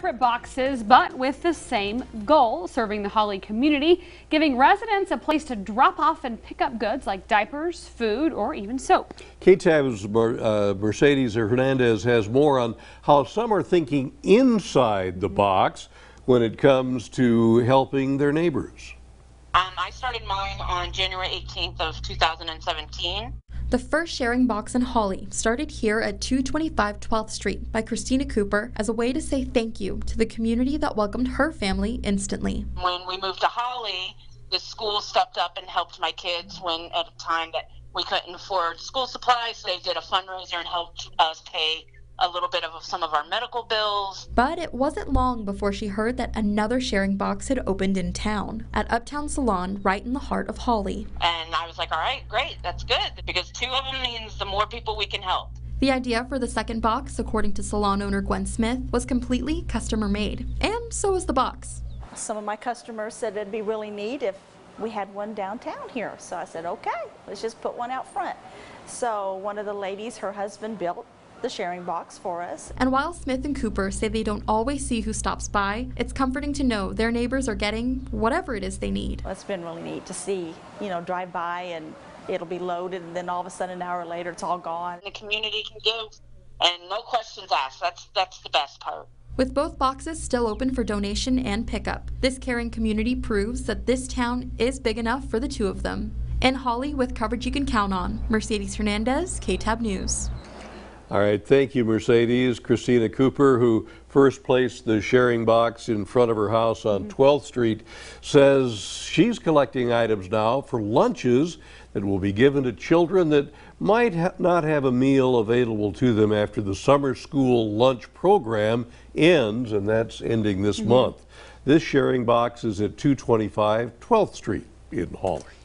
Separate boxes, but with the same goal, serving the Hawley community, giving residents a place to drop off and pick up goods like diapers, food, or even soap. KTAB's uh, Mercedes or Hernandez has more on how some are thinking inside the box when it comes to helping their neighbors. Um, I started mine on January 18th of 2017. The first sharing box in Hawley started here at 225 12th Street by Christina Cooper as a way to say thank you to the community that welcomed her family instantly. When we moved to Hawley, the school stepped up and helped my kids when at a time that we couldn't afford school supplies. They did a fundraiser and helped us pay a little bit of some of our medical bills. But it wasn't long before she heard that another sharing box had opened in town at Uptown Salon right in the heart of Hawley. And like, all right, great, that's good because two of them means the more people we can help. The idea for the second box, according to salon owner Gwen Smith, was completely customer made. And so was the box. Some of my customers said it'd be really neat if we had one downtown here. So I said, okay, let's just put one out front. So one of the ladies, her husband built the sharing box for us. And while Smith and Cooper say they don't always see who stops by, it's comforting to know their neighbors are getting whatever it is they need. It's been really neat to see, you know, drive by and it'll be loaded and then all of a sudden an hour later it's all gone. The community can give and no questions asked. That's that's the best part. With both boxes still open for donation and pickup, this caring community proves that this town is big enough for the two of them. In Hawley, with coverage you can count on, Mercedes Hernandez, KTAB News. All right, thank you, Mercedes. Christina Cooper, who first placed the sharing box in front of her house on 12th Street, says she's collecting items now for lunches that will be given to children that might ha not have a meal available to them after the summer school lunch program ends, and that's ending this mm -hmm. month. This sharing box is at 225 12th Street in Hawley.